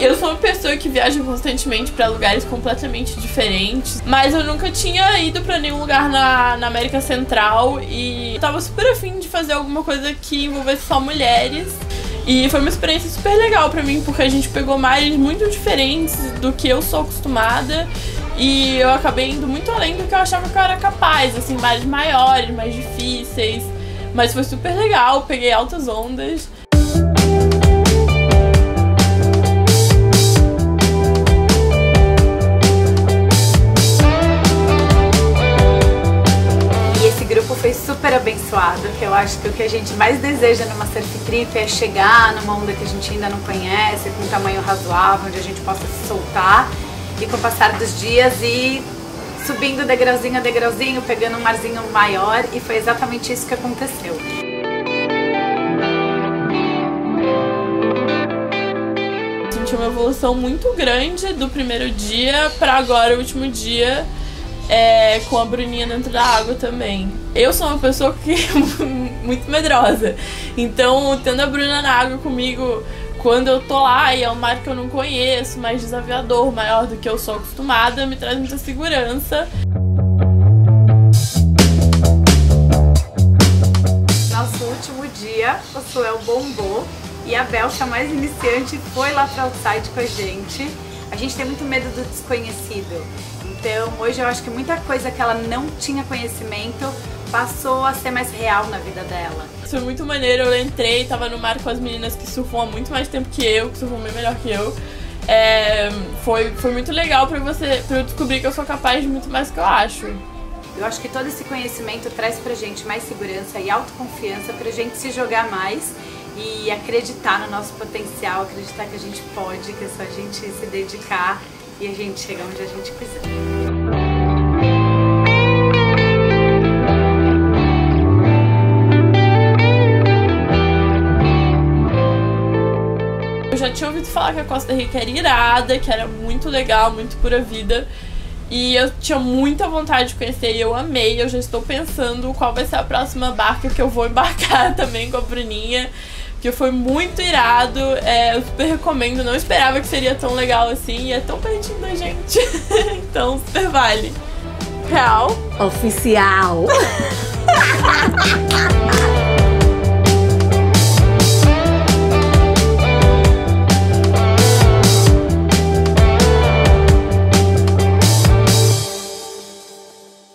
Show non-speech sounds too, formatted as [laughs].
Eu sou uma pessoa que viaja constantemente para lugares completamente diferentes, mas eu nunca tinha ido para nenhum lugar na, na América Central e tava super afim de fazer alguma coisa que envolvesse só mulheres. E foi uma experiência super legal para mim, porque a gente pegou mares muito diferentes do que eu sou acostumada. E eu acabei indo muito além do que eu achava que eu era capaz, assim, mares maiores, mais difíceis. Mas foi super legal, peguei altas ondas. Abençoado, que eu acho que o que a gente mais deseja numa surf trip é chegar numa onda que a gente ainda não conhece, com um tamanho razoável, onde a gente possa se soltar e com o passar dos dias e subindo degrauzinho a degrauzinho, pegando um marzinho maior e foi exatamente isso que aconteceu. Uma evolução muito grande do primeiro dia para agora o último dia é, com a Bruninha dentro da água também. Eu sou uma pessoa que [laughs] muito medrosa. Então, tendo a Bruna na água comigo quando eu tô lá e é um mar que eu não conheço, mais desafiador, maior do que eu sou acostumada, me traz muita segurança. Nosso último dia, o Suel bombou e a Belcha, mais iniciante, foi lá pra outside com a gente. A gente tem muito medo do desconhecido. Então, hoje eu acho que muita coisa que ela não tinha conhecimento passou a ser mais real na vida dela. Foi muito maneiro, eu entrei, tava no mar com as meninas que surfam há muito mais tempo que eu, que surfam bem melhor que eu. É, foi, foi muito legal pra, você, pra eu descobrir que eu sou capaz de muito mais do que eu acho. Eu acho que todo esse conhecimento traz pra gente mais segurança e autoconfiança pra gente se jogar mais e acreditar no nosso potencial, acreditar que a gente pode, que é só a gente se dedicar e a gente chega onde a gente quiser. Eu já tinha ouvido falar que a Costa Rica era irada, que era muito legal, muito pura vida. E eu tinha muita vontade de conhecer e eu amei. Eu já estou pensando qual vai ser a próxima barca que eu vou [laughs] embarcar também com a Bruninha que foi muito irado. É, eu super recomendo. Não esperava que seria tão legal assim. E é tão pertinho da gente. [laughs] então, super vale. Real. Oficial. [laughs]